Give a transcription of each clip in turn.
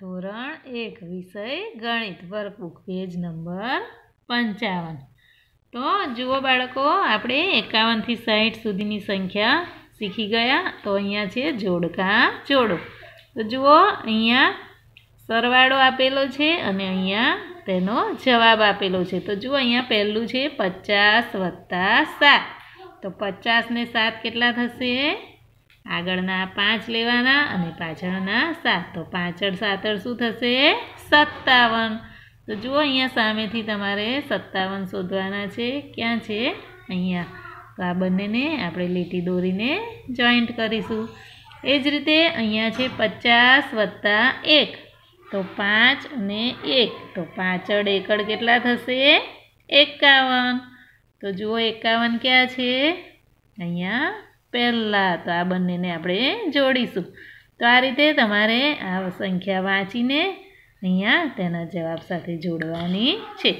ધોરણ એક, વિષય ગણિત વર્કબુક પેજ નંબર પંચાવન. તો જુઓ બાળકો, આપણે એકાવનથી સાઠ સુધીની સંખ્યા શીખી ગયા, તો અહીંયા છે જોડકા જોડો. તો જુઓ, અહીંયા સરવાળો આપેલો છે અને અહીંયા તેનો જવાબ આપેલો છે. તો જુઓ, અહીંયા પહેલું છે પચાસ વત્તા સાત. તો પચાસને સાત કેટલા થશે? આગળના પાંચ લેવાના અને પાછળના સાત. તો પાછળ સાતર શું થશે? સત્તાવન. તો જુઓ અહીંયા સામેથી તમારે સત્તાવન શોધવાના છે. ક્યાં છે? અહીંયા. તો આ બંનેને આપણે લીટી દોરીને જોઈન્ટ કરીશું. એ જ રીતે અહીંયા છે પચાસ વત્તા એક. તો પાંચ અને એક. તો પાછળ એકડ કેટલા થશે? એકાવન. તો જુઓ એકાવન ક્યાં છે? અહીંયા પહેલાં તો આ બંનેને આપણે જોડીશું. તો આ રીતે તમારે આ સંખ્યા વાંચીને અહીંયા તેના જવાબ સાથે જોડવાની છે.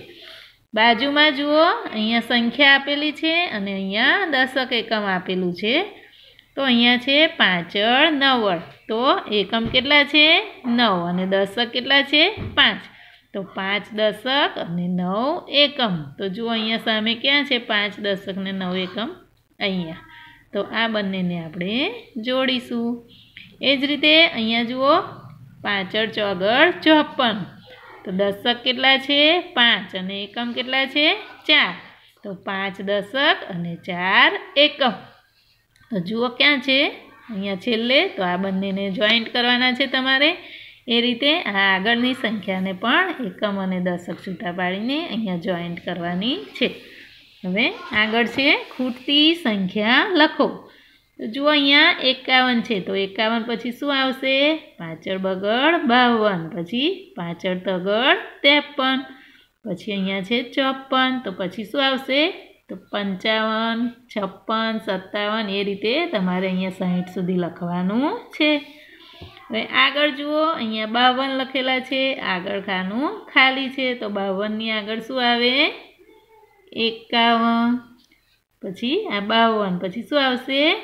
બાજુમાં જુઓ, અહીંયા સંખ્યા આપેલી છે અને અહીંયા દશક એકમ આપેલું છે. તો અહીંયા છે પાંચળ નવળ તો એકમ કેટલા છે? નવ અને દશક કેટલા છે? પાંચ. તો પાંચ દશક અને નવ એકમ. તો જુઓ અહીંયા સામે ક્યાં છે? પાંચ દશક ને નવ એકમ અહીંયા. તો આ બંનેને આપણે જોડીશું. એ જ રીતે અહીંયા જુઓ, પાછળ ચોગળ ચોપન. તો દશક કેટલા છે? પાંચ. અને એકમ કેટલા છે? ચાર. તો પાંચ દશક અને ચાર એકમ. તો જુઓ ક્યાં છે? અહીંયા છેલ્લે. તો આ બંનેને જોઈન્ટ કરવાના છે તમારે. એ રીતે આ આગળની સંખ્યાને પણ એકમ અને દશક છૂટા પાડીને અહીંયા જોઈન્ટ કરવાની છે. હવે આગળ છે ખૂટતી સંખ્યા લખો. તો જુઓ અહીંયા એકાવન છે, તો એકાવન પછી શું આવશે? પાછળ બગડ બાવન, પછી પાછળ તગડ ત્રેપન, પછી અહીંયા છે ચોપન તો પછી શું આવશે? તો પંચાવન, છપ્પન, સત્તાવન, એ રીતે તમારે અહીંયા સાહીઠ સુધી લખવાનું છે. હવે આગળ જુઓ, અહીંયા બાવન લખેલા છે, આગળ ખાનું ખાલી છે, તો બાવનની આગળ શું આવે? એકાવન. પછી આ બાવન. પછી શું આવશે?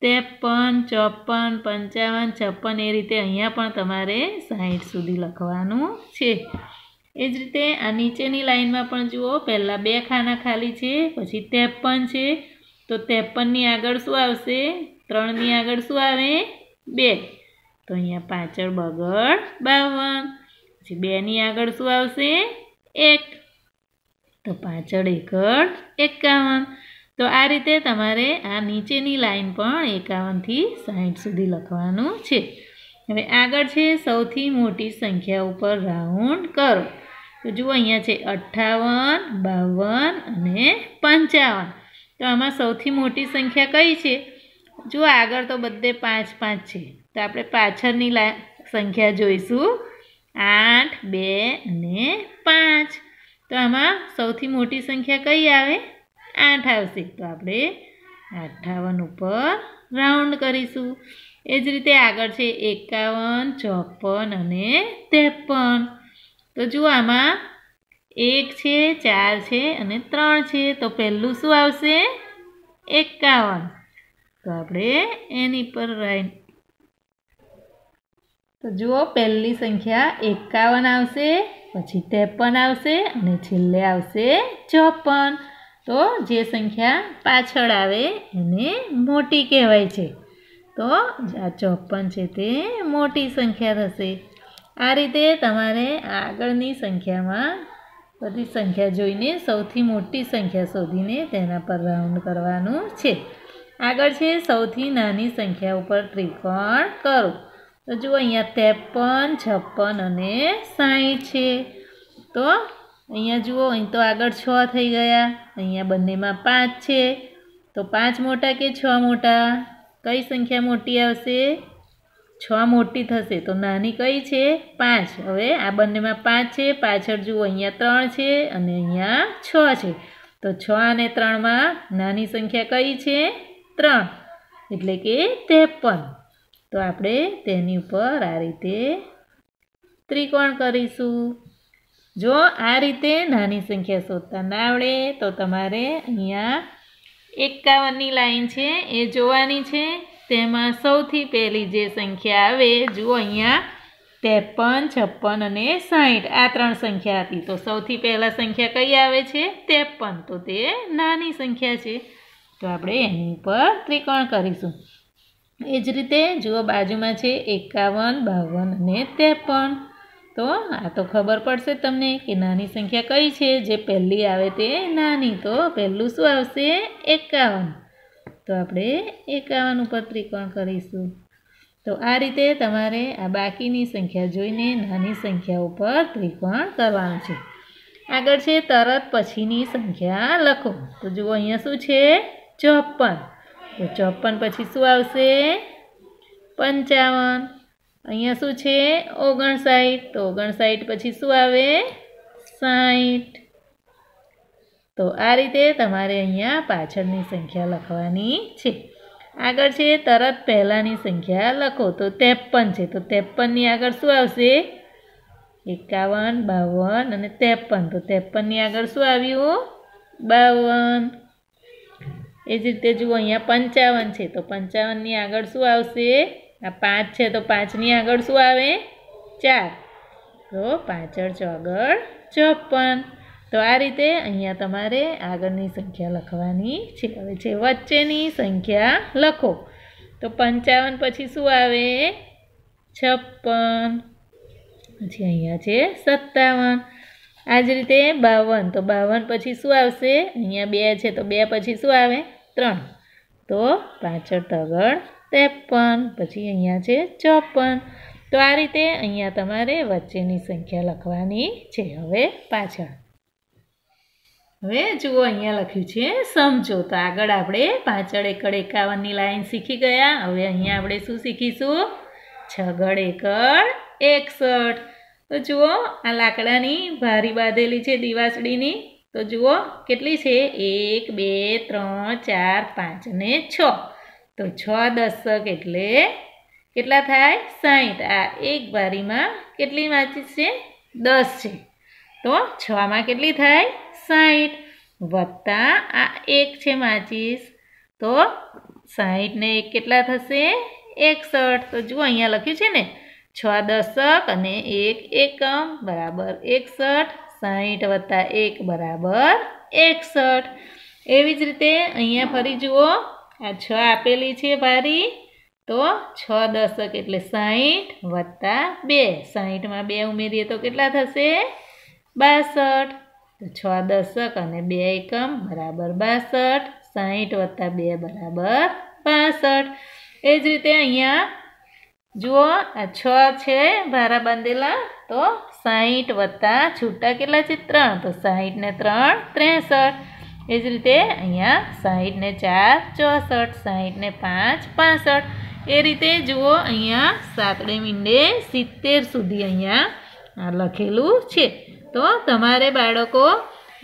ત્રેપન, ચોપન, પંચાવન, છપ્પન. એ રીતે અહીંયા પણ તમારે સાહીઠ સુધી લખવાનું છે. એ જ રીતે આ નીચેની લાઈનમાં પણ જુઓ, પહેલાં બે ખાના ખાલી છે, પછી ત્રેપન છે. તો ત્રેપનની આગળ શું આવશે? ત્રણની આગળ શું આવે? બે. તો અહીંયા પાછળ બગડ બાવન. પછી બેની આગળ શું આવશે? એક. તો પાછળ એકડ એકાવન. તો આ રીતે તમારે આ નીચેની લાઈન પણ એકાવનથી સાહીઠ સુધી લખવાનું છે. હવે આગળ છે, સૌથી મોટી સંખ્યા ઉપર રાઉન્ડ કરો. તો જુઓ અહીંયા છે, અઠ્ઠાવન, બાવન અને પંચાવન. તો આમાં સૌથી મોટી સંખ્યા કઈ છે? જુઓ આગળ તો બધે પાંચ પાંચ છે. તો આપણે પાછળની સંખ્યા જોઈશું. આઠ, બે અને પાંચ. તો આમાં સૌથી મોટી સંખ્યા કઈ આવે? આઠ આવશે. તો આપણે અઠાવન ઉપર રાઉન્ડ કરીશું. એ જ રીતે આગળ છે એકાવન, ચોપન અને ત્રેપન. તો જુઓ આમાં એક છે, ચાર છે અને ત્રણ છે. તો પહેલું શું આવશે? એકાવન. તો આપણે એની પર તો જુઓ, પહેલી સંખ્યા એકાવન આવશે. પછી ત્રેપન આવશે અને છેલ્લે આવશે ચોપન. તો જે સંખ્યા પાછળ આવે એને મોટી કહેવાય છે. તો આ ચોપન છે તે મોટી સંખ્યા થશે. આ રીતે તમારે આગળની સંખ્યામાં બધી સંખ્યા જોઈને સૌથી મોટી સંખ્યા શોધીને તેના પર રાઉન્ડ કરવાનું છે. આગળ છે સૌથી નાની સંખ્યા ઉપર ત્રિકોણ કરો. તો જુઓ અહીંયા ત્રેપન, છપ્પન અને સાહીઠ છે. તો અહીંયા જુઓ, અહીં તો આગળ છ થઈ ગયા. અહીંયા બંનેમાં પાંચ છે. તો પાંચ મોટા કે છ મોટા? કઈ સંખ્યા મોટી આવશે? છ મોટી થશે. તો નાની કઈ છે? પાંચ. હવે આ બંનેમાં પાંચ છે. પાછળ જુઓ, અહીંયા ત્રણ છે અને અહીંયા છ છે. તો છ અને ત્રણમાં નાની સંખ્યા કઈ છે? ત્રણ. એટલે કે ત્રેપન. તો આપણે તેની ઉપર આ રીતે ત્રિકોણ કરીશું. જો આ રીતે નાની સંખ્યા શોધતા ના આવડે, તો તમારે અહીંયા એકાવનની લાઈન છે, એ જોવાની છે. તેમાં સૌથી પહેલી જે સંખ્યા આવે, જુઓ અહીંયા ત્રેપન, છપ્પન અને સાહીઠ આ ત્રણ સંખ્યા હતી. તો સૌથી પહેલાં સંખ્યા કઈ આવે છે? ત્રેપન. તો તે નાની સંખ્યા છે. તો આપણે એની ઉપર ત્રિકોણ કરીશું. એ જ રીતે જુઓ, બાજુમાં છે એકાવન, બાવન અને ત્રેપન. તો આ તો ખબર પડશે તમને કે નાની સંખ્યા કઈ છે? જે પહેલી આવે તે નાની. તો પહેલું શું આવશે? એકાવન. તો આપણે એકાવન ઉપર ત્રિકોણ કરીશું. તો આ રીતે તમારે આ બાકીની સંખ્યા જોઈને નાની સંખ્યા ઉપર ત્રિકોણ કરવાનું છે. આગળ છે તરત પછીની સંખ્યા લખો. તો જુઓ, અહીંયા શું છે? ચોપન. તો ચોપન પછી શું આવશે? પંચાવન. અહીંયા શું છે? ઓગણસાઠ. તો ઓગણસાઠ પછી શું આવે? સાઠ તો આ રીતે તમારે અહીંયા પાછળની સંખ્યા લખવાની છે. આગળ છે તરત પહેલાંની સંખ્યા લખો. તો ત્રેપન છે. તો ત્રેપનની આગળ શું આવશે? એકાવન, બાવન અને ત્રેપન. તો ત્રેપનની આગળ શું આવ્યું? બાવન. એ જ રીતે જુઓ, અહીંયા પંચાવન છે, તો પંચાવનની આગળ શું આવશે? આ પાંચ છે, તો પાંચની આગળ શું આવે? ચાર. તો પાછળ ચોગળ ચોપન. તો આ રીતે અહીંયા તમારે આગળની સંખ્યા લખવાની છે. હવે છે વચ્ચેની સંખ્યા લખો. તો પંચાવન પછી શું આવે? છપ્પન. પછી અહીંયા છે સત્તાવન. આ જ રીતે બાવન. તો બાવન પછી શું આવશે? અહીંયા બે છે, તો બે પછી શું આવે? ત્રણ. તો પાછળ તગડ ત્રેપન, પછી અહીંયા છે ચોપન. તો આ રીતે અહીંયા તમારે વચ્ચેની સંખ્યા લખવાની છે. હવે પાછળ. હવે જુઓ અહીંયા લખ્યું છે, સમજો. તો આગળ આપણે પાછળ એકડ એકાવનની લાઈન શીખી ગયા. હવે અહીંયા આપણે શું શીખીશું? છગડ એકડ એકસઠ. તો જુઓ, આ લાકડાની ભારી બાંધેલી છે દિવાસળીની. તો જુઓ કેટલી છે? એક, બે, ત્રણ, ચાર, પાંચ અને છ. તો છ દશક એટલે કેટલા થાય? સાહીઠ. આ એક બારીમાં કેટલી વાંચી છે? દસ છે. તો છમાં કેટલી થાય? સાહીઠ. વત્તા આ એક છે માચીસ તો સાહીઠને એક કેટલા થશે? એકસઠ. તો જુઓ અહીંયા લખ્યું છે ને, છ દશક અને એક એકમ. બરાબર. એકસઠ. સાહીઠ વત્તા એક બરાબર એકસઠ. એવી જ રીતે અહીંયા ફરી જુઓ, આ છ આપેલી છે ભારી તો છ દશક એટલે સાહીઠ વત્તા બે. સાહીઠમાં બે ઉમેરીએ તો કેટલા થશે? બાસઠ. તો છ દશક અને બે એકમ બરાબર બાસઠ. સાહીઠ વત્તા બે બરાબર બાસઠ. એ જ રીતે અહીંયા જુઓ, આ છ છે ભારા બાંધેલા, તો સાહીઠ વત્તા છૂટા કેટલા છે? ત્રણ. તો સાહીઠ ને ત્રણ, ત્રેસઠ. એ જ રીતે અહીંયા સાહીઠ ને ચાર, ચોસઠ. સાહીઠ ને પાંચ, પાસઠ. એ રીતે જુઓ, અહીંયા સાતડે મીંડે સિત્તેર સુધી અહીંયા લખેલું છે. તો તમારે બાળકો,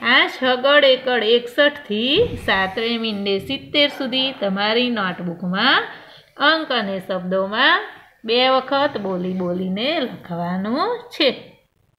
આ છગડ એકડ એકસઠથી સાતડે મીંડે સિત્તેર સુધી તમારી નોટબુકમાં અંક અને શબ્દોમાં બે વખત બોલી બોલીને લખવાનું છે.